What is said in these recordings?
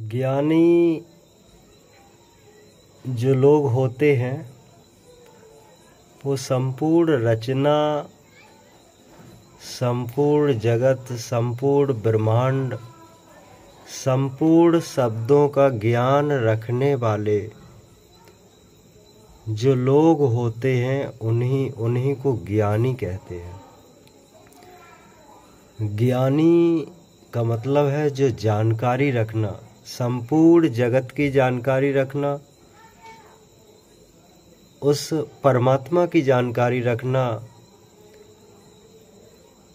ज्ञानी जो लोग होते हैं, वो संपूर्ण रचना, संपूर्ण जगत, संपूर्ण ब्रह्मांड, संपूर्ण शब्दों का ज्ञान रखने वाले जो लोग होते हैं, उन्हीं उन्हीं को ज्ञानी कहते हैं। ज्ञानी का मतलब है जो जानकारी रखना। संपूर्ण जगत की जानकारी रखना, उस परमात्मा की जानकारी रखना,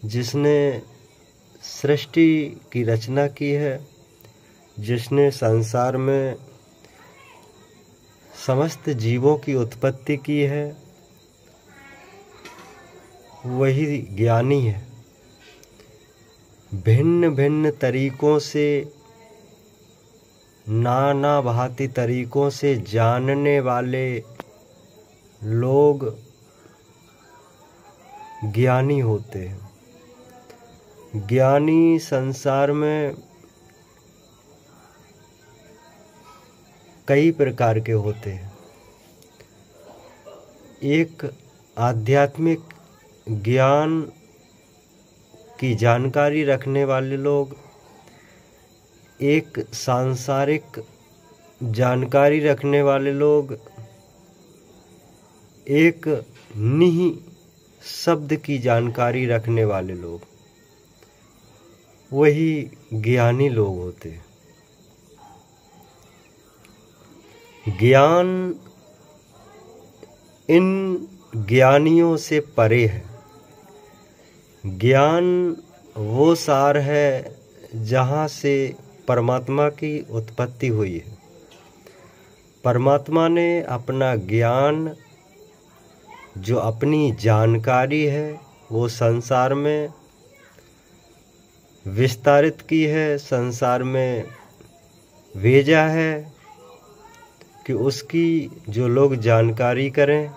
जिसने सृष्टि की रचना की है, जिसने संसार में समस्त जीवों की उत्पत्ति की है, वही ज्ञानी है। भिन्न भिन्न तरीकों से नाना भांति तरीकों से जानने वाले लोग ज्ञानी होते हैं। ज्ञानी संसार में कई प्रकार के होते हैं। एक आध्यात्मिक ज्ञान की जानकारी रखने वाले लोग एक सांसारिक जानकारी रखने वाले लोग, एक निही शब्द की जानकारी रखने वाले लोग, वही ज्ञानी लोग होते ज्ञान इन ज्ञानियों से परे है। ज्ञान वो सार है जहाँ से परमात्मा की उत्पत्ति हुई है। परमात्मा ने अपना ज्ञान, जो अपनी जानकारी है, वो संसार में विस्तारित की है, संसार में भेजा है, कि उसकी जो लोग जानकारी करें,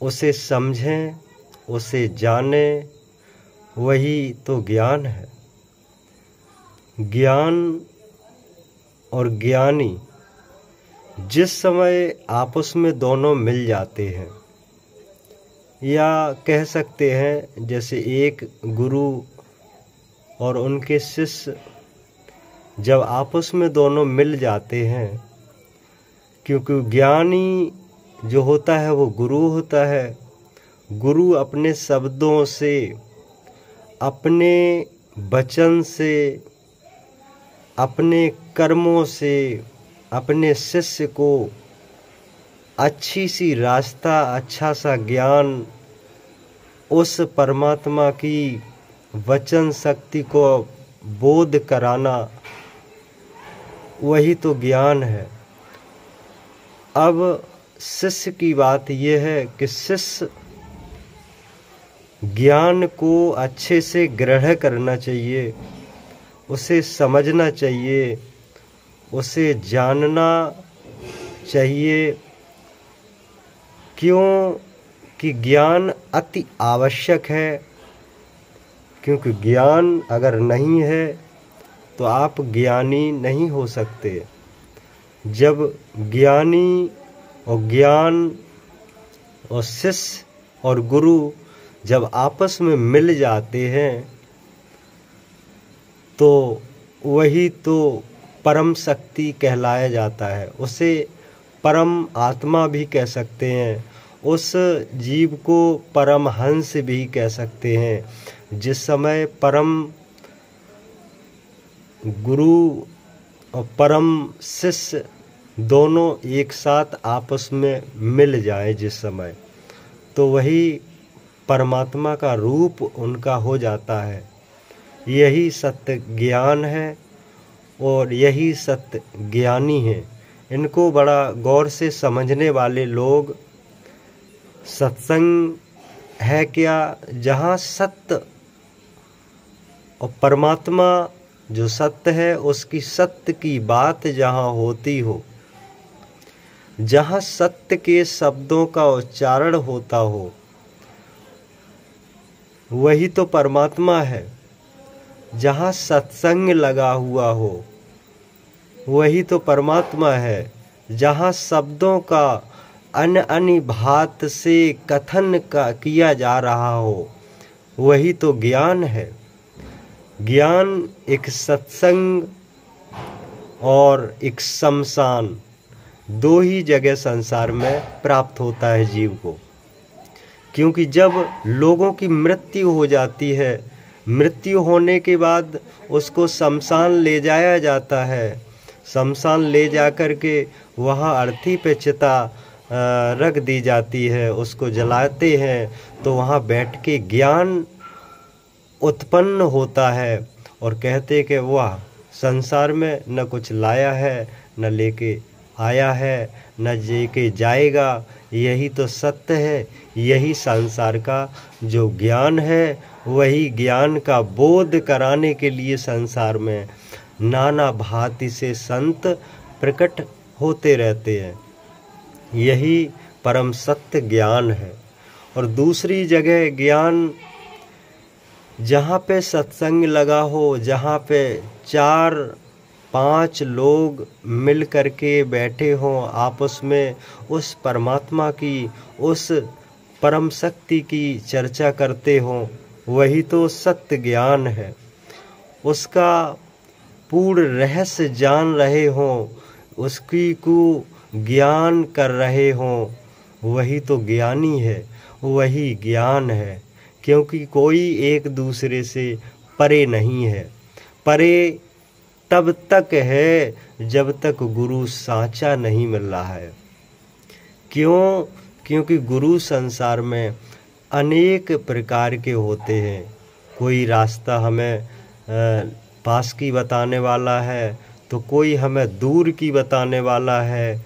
उसे समझें, उसे जानें, वही तो ज्ञान है। ज्ञान और ज्ञानी जिस समय आपस में दोनों मिल जाते हैं, या कह सकते हैं जैसे एक गुरु और उनके शिष्य जब आपस में दोनों मिल जाते हैं, क्योंकि ज्ञानी जो होता है वो गुरु होता है। गुरु अपने शब्दों से, अपने वचन से अपने कर्मों से, अपने शिष्य को अच्छी सी रास्ता अच्छा सा ज्ञान, उस परमात्मा की वचन शक्ति को बोध कराना, वही तो ज्ञान है। अब शिष्य की बात यह है कि शिष्य ज्ञान को अच्छे से ग्रहण करना चाहिए। उसे समझना चाहिए, उसे जानना चाहिए। क्यों? कि ज्ञान अति आवश्यक है। क्योंकि ज्ञान अगर नहीं है तो आप ज्ञानी नहीं हो सकते। जब ज्ञानी और ज्ञान और शिष्य और गुरु जब आपस में मिल जाते हैं तो वही तो परम शक्ति कहलाया जाता है। उसे परम आत्मा भी कह सकते हैं। उस जीव को परम हंस भी कह सकते हैं। जिस समय परम गुरु और परम शिष्य दोनों एक साथ आपस में मिल जाए जिस समय तो वही परमात्मा का रूप उनका हो जाता है। यही सत्य ज्ञान है और यही सत्य ज्ञानी है। इनको बड़ा गौर से समझने वाले लोग सत्संग है क्या? जहाँ सत्य और परमात्मा जो सत्य है, उसकी सत्य की बात जहाँ होती हो, जहाँ सत्य के शब्दों का उच्चारण होता हो, वही तो परमात्मा है। जहाँ सत्संग लगा हुआ हो, वही तो परमात्मा है, जहाँ शब्दों का अन्य अन्य भात से कथन का किया जा रहा हो, वही तो ज्ञान है। ज्ञान एक सत्संग और एक शमशान, दो ही जगह संसार में प्राप्त होता है जीव को। क्योंकि जब लोगों की मृत्यु हो जाती है मृत्यु होने के बाद उसको शमशान ले जाया जाता है। शमशान ले जा कर के वहाँ अर्थी पे चिता रख दी जाती है। उसको जलाते हैं तो वहाँ बैठ के ज्ञान उत्पन्न होता है और कहते कि, वाह, संसार में न कुछ लाया है, न लेके आया है, न लेके जाएगा, यही तो सत्य है। यही संसार का जो ज्ञान है, वही ज्ञान का बोध कराने के लिए संसार में नाना भांति से संत प्रकट होते रहते हैं। यही परम सत्य ज्ञान है। और दूसरी जगह ज्ञान, जहाँ पे सत्संग लगा हो, जहाँ पे चार पाँच लोग मिल करके बैठे हों आपस में उस परमात्मा की, उस परम शक्ति की चर्चा करते हों, वही तो सत्य ज्ञान है। उसका पूर्ण रहस्य जान रहे हों, उसकी को ज्ञान कर रहे हों, वही तो ज्ञानी है, वही ज्ञान है, क्योंकि कोई एक दूसरे से परे नहीं है। परे तब तक है जब तक गुरु साचा नहीं मिल रहा है। क्यों? क्योंकि गुरु संसार में अनेक प्रकार के होते हैं। कोई रास्ता हमें पास की बताने वाला है तो कोई हमें दूर की बताने वाला है,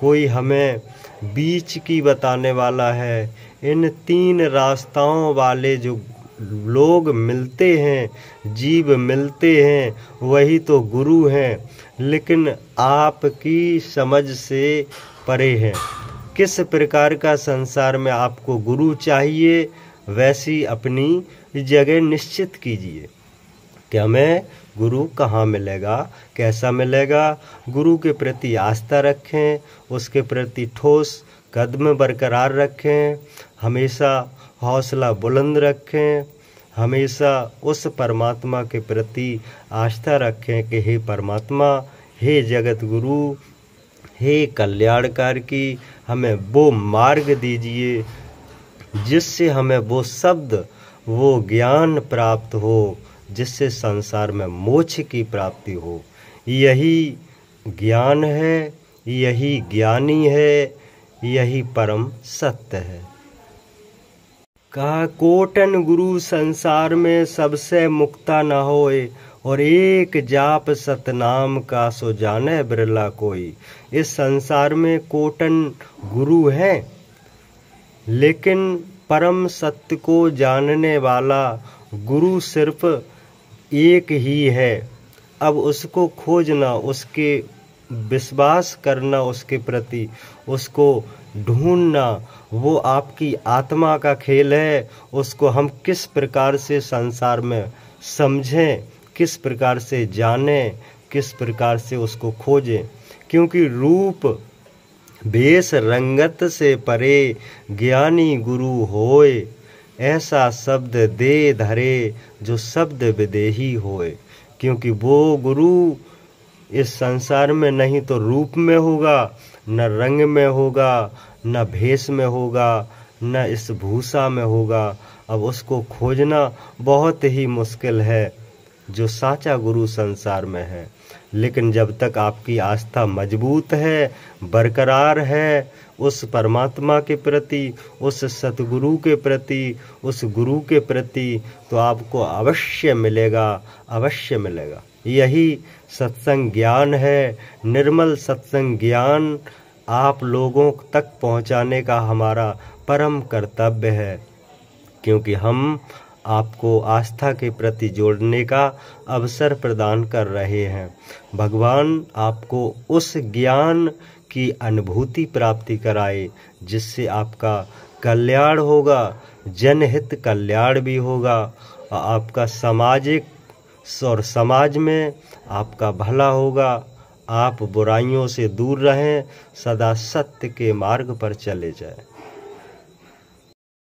कोई हमें बीच की बताने वाला है। इन तीन रास्ताओं वाले जो लोग मिलते हैं, जीव मिलते हैं, वही तो गुरु हैं, लेकिन आपकी समझ से परे हैं। किस प्रकार का संसार में आपको गुरु चाहिए, वैसी अपनी जगह निश्चित कीजिए। कि हमें गुरु कहाँ मिलेगा, कैसा मिलेगा? गुरु के प्रति आस्था रखें, उसके प्रति ठोस कदम बरकरार रखें। हमेशा हौसला बुलंद रखें, हमेशा उस परमात्मा के प्रति आस्था रखें कि हे परमात्मा, हे जगत गुरु हे कल्याणकार की, हमें वो मार्ग दीजिए जिससे हमें वो शब्द, वो ज्ञान प्राप्त हो, जिससे संसार में मोक्ष की प्राप्ति हो। यही ज्ञान है, यही ज्ञानी है, यही परम सत्य है। कहा, कोटन गुरु संसार में सबसे मुक्ता न होए और एक जाप सतनाम का सो जाने बिरला कोई। इस संसार में कोटन गुरु है, लेकिन परम सत्य को जानने वाला गुरु सिर्फ़ एक ही है। अब उसको खोजना, उसके विश्वास करना, उसके प्रति उसको ढूंढना, वो आपकी आत्मा का खेल है, उसको हम किस प्रकार से संसार में समझें, किस प्रकार से जानें, किस प्रकार से उसको खोजें? क्योंकि रूप बेस रंगत से परे ज्ञानी गुरु होए, ऐसा शब्द दे धरे जो शब्द विदेही होए। क्योंकि वो गुरु इस संसार में नहीं तो रूप में होगा न रंग में होगा, न भेष में होगा, न इस भूसा में होगा। अब उसको खोजना बहुत ही मुश्किल है, जो साचा गुरु संसार में है। लेकिन जब तक आपकी आस्था मज़बूत है, बरकरार है, उस परमात्मा के प्रति, उस सतगुरु के प्रति, उस गुरु के प्रति तो आपको अवश्य मिलेगा अवश्य मिलेगा। यही सत्संग ज्ञान है। निर्मल सत्संग ज्ञान आप लोगों तक पहुँचाने का हमारा परम कर्तव्य है। क्योंकि हम आपको आस्था के प्रति जोड़ने का अवसर प्रदान कर रहे हैं। भगवान आपको उस ज्ञान की अनुभूति प्राप्ति कराए, जिससे आपका कल्याण होगा, जनहित कल्याण भी होगा और आपका सामाजिक और समाज में आपका भला होगा। आप बुराइयों से दूर रहें, सदा सत्य के मार्ग पर चले जाएँ।